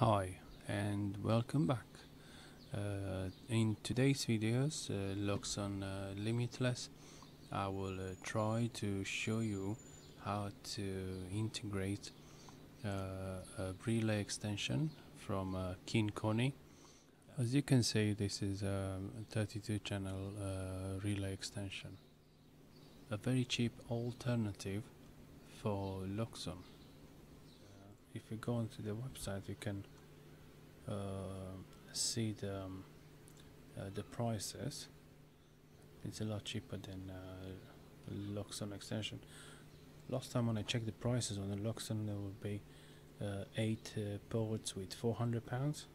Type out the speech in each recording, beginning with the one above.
Hi and welcome back. Uh, in today's videos, uh, Loxone uh, Limitless, I will uh, try to show you how to integrate uh, a relay extension from uh, KinCony. As you can see, this is a 32 channel uh, relay extension. A very cheap alternative for Loxone if you go onto the website you can uh, see the um, uh, the prices. It's a lot cheaper than uh, Loxone extension. Last time when I checked the prices on the Loxone there would be uh, 8 uh, ports with 400 pounds.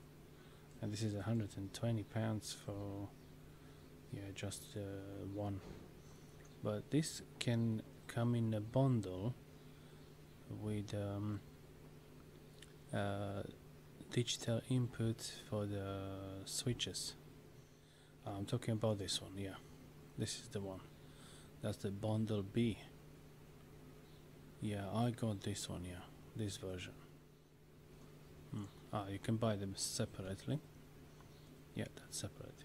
And this is 120 pounds for yeah just uh, one. But this can come in a bundle with um, uh, digital input for the switches. I'm talking about this one, yeah. This is the one. That's the bundle B. Yeah, I got this one, yeah. This version. Hmm. Ah, you can buy them separately. Yeah, that's separate.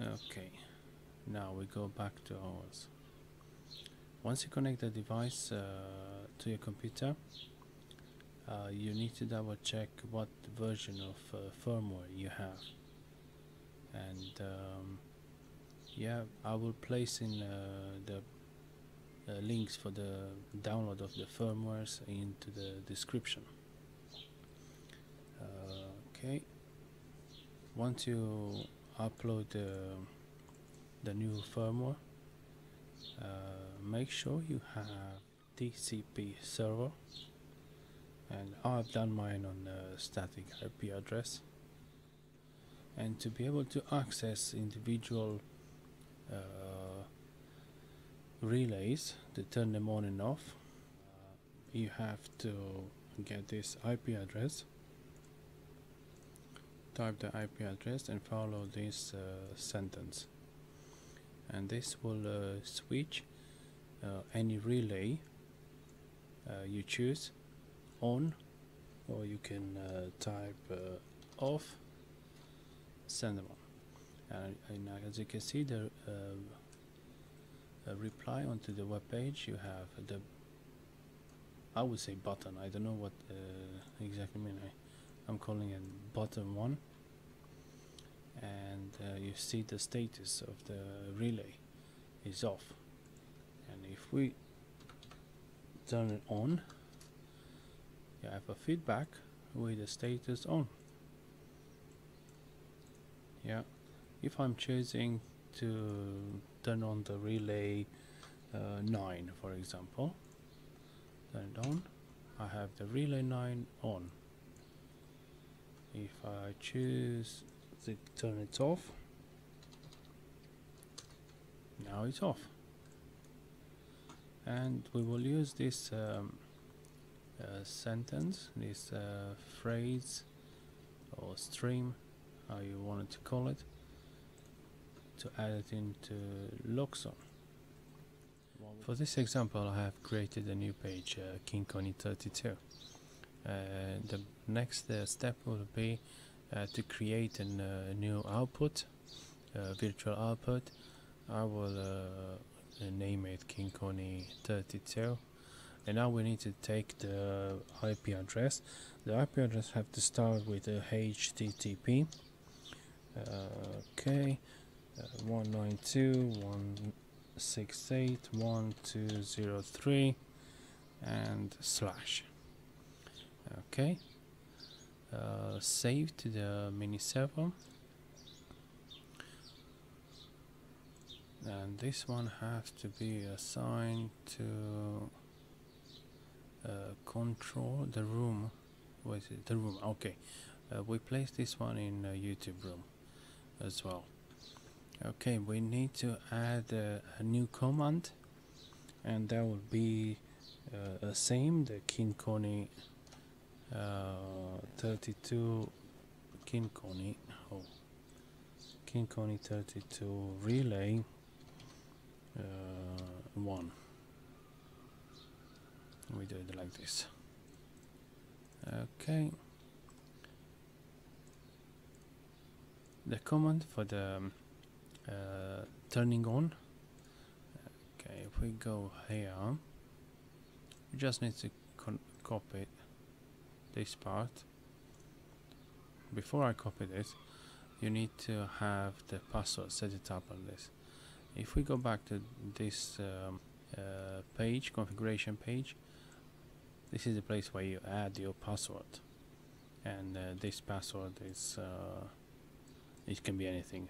Okay, now we go back to ours. Once you connect the device uh, to your computer, uh, you need to double check what version of uh, firmware you have. And um, yeah, I will place in uh, the uh, links for the download of the firmwares into the description. Uh, okay, once you upload the the new firmware make sure you have TCP server. And I've done mine on a static IP address. And to be able to access individual uh, relays to turn them on and off uh, you have to get this IP address. Type the IP address and follow this uh, sentence. And this will uh, switch any relay uh, you choose on or you can uh, type uh, off send them on. And, and as you can see the reply onto the web page you have the I would say button. I don't know what exactly mean. I, I'm calling it button one. And uh, you see the status of the relay is off and if we turn it on you have a feedback with the status on. Yeah. If I'm choosing to turn on the relay uh, 9 for example turn it on I have the relay 9 on. If I choose to turn it off now it's off and we will use this um, uh, sentence this uh, phrase or stream how you wanted to call it to add it into Loxone for this example I have created a new page uh, KinCony 32 uh, the next uh, step will be uh, to create a new output virtual output. I will name it KinCony 32 and now we need to take the IP address. The IP address have to start with a HTTP uh, okay. Uh, 192.168.1.203 and slash. Okay. Uh, save to the mini server and this one has to be assigned to uh, control the room. What is it? The room okay. Uh, we place this one in YouTube room as well. Okay we need to add a new command. And that will be uh, the same the KinCony uh, 32 KinCony oh. KinCony 32 relay uh, 1 we do it like this. Okay. The command for the um, uh, turning on. Okay if we go here we just need to copy this part. Before I copy this you need to have the password set it up on this if we go back to this um, uh, page configuration page this is the place where you add your password. And uh, this password is uh, it can be anything.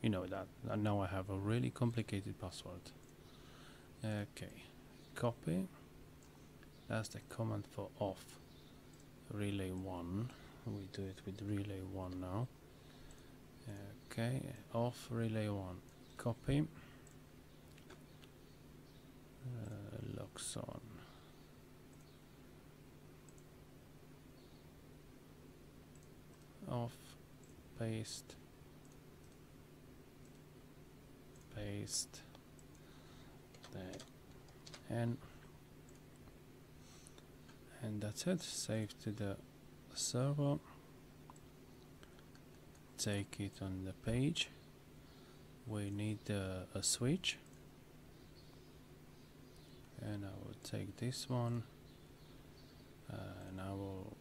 You know that. Now I have a really complicated password. Okay. Copy. That's the command for off. Relay 1 we do it with relay 1 now. Okay. Off relay 1 copy. Uh, locks on. Off paste. Paste. There. And and that's it. Save to the server. Take it on the page we need uh, a switch. And I will take this one uh, and I will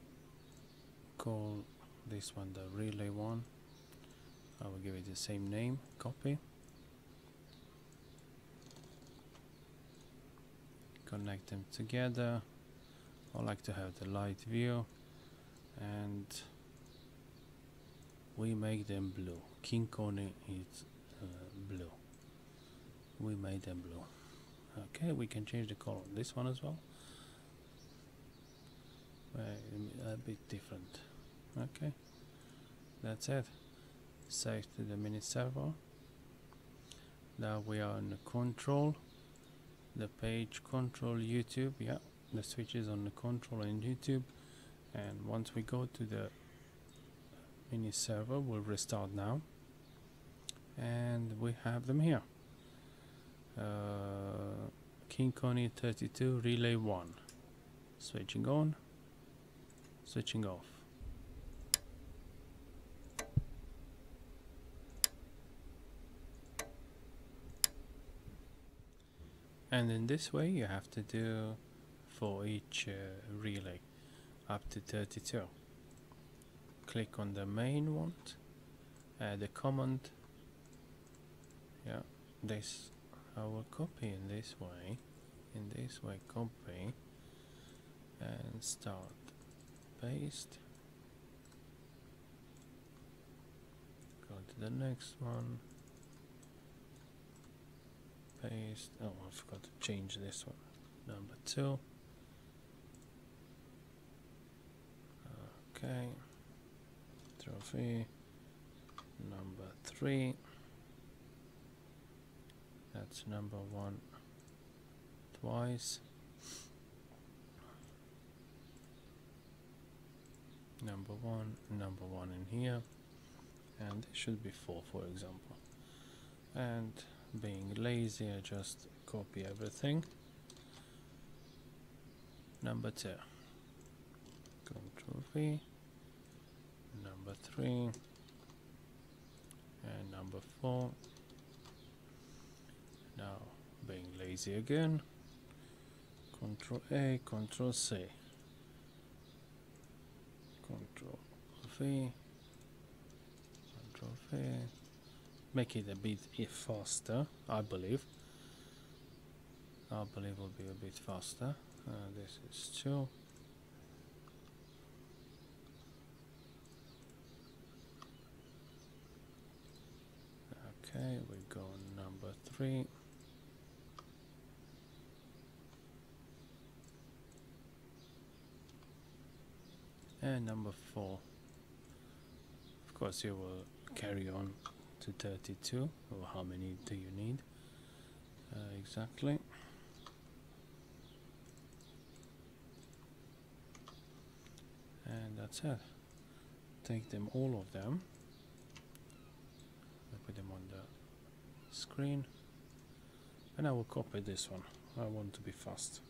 call this one the relay one. I will give it the same name copy. Connect them together. I like to have the light view and we make them blue. King Kong is Uh, blue. We made them blue. Okay we can change the color. On this one as well? Uh, a bit different. Okay. That's it. Save to the mini server now we are on the control. The page control YouTube yeah. The switch is on the control in YouTube. And once we go to the mini server we'll restart now and we have them here. Uh, KinCony 32 relay 1 switching on. Switching off. And in this way you have to do for each uh, relay up to 32 click on the main one add a command yeah this I will copy in this way in this way copy and start paste. Go to the next one. Paste. Oh I forgot to change this one. Number two. Okay. Trophy. Number three that's number one twice. Number one number one in here. And it should be four for example. And being lazy I just copy everything. Number two. Control V. Number three. And number four now being lazy again. Control A control C. Control V. Control V. Make it a bit faster I believe. I believe will be a bit faster. Uh, this is 2 okay we go number 3 and number 4 of course you will carry on to 32 or how many do you need? Uh, exactly. And that's it. Take them all of them. I put them on the screen. And I will copy this one. I want to be fast.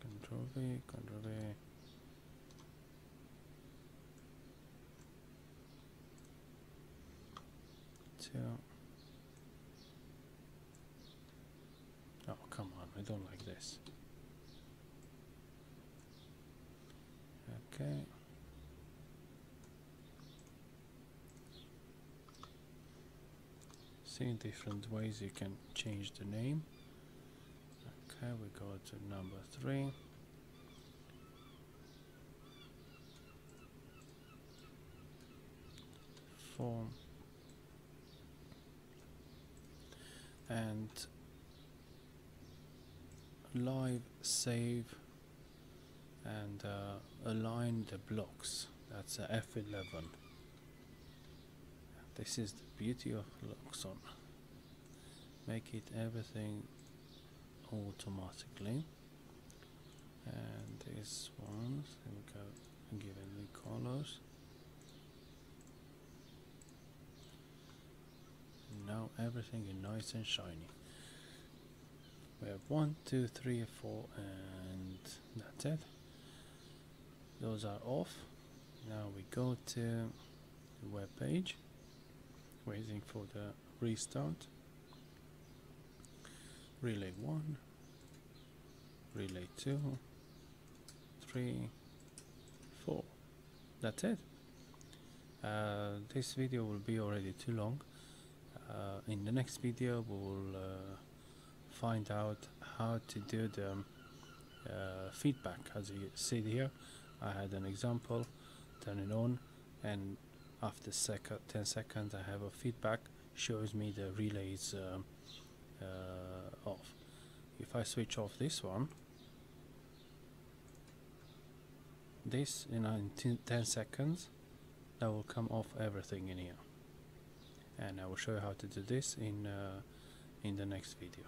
Control V control V two. Oh, come on, I don't like this. Okay. See different ways you can change the name. Okay, we go to number three. Form and live save and uh, align the blocks. That's F eleven. this is the beauty of Loxone. Make it everything automatically. And this one so we go. Give it new colors now everything is nice and shiny. We have one two three four and that's it. Those are off. Now we go to the web page waiting for the restart. Relay 1 relay 2 3 4 that's it. Uh, this video will be already too long uh, in the next video we will uh, find out how to do the um, uh, feedback. As you see here I had an example turn it on and after second 10 seconds I have a feedback shows me the relay is um, uh, off. If I switch off this one this in, uh, in 10 seconds that will come off everything in here and I will show you how to do this in uh, in the next video.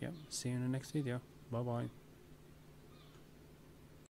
Yeah see you in the next video. Bye bye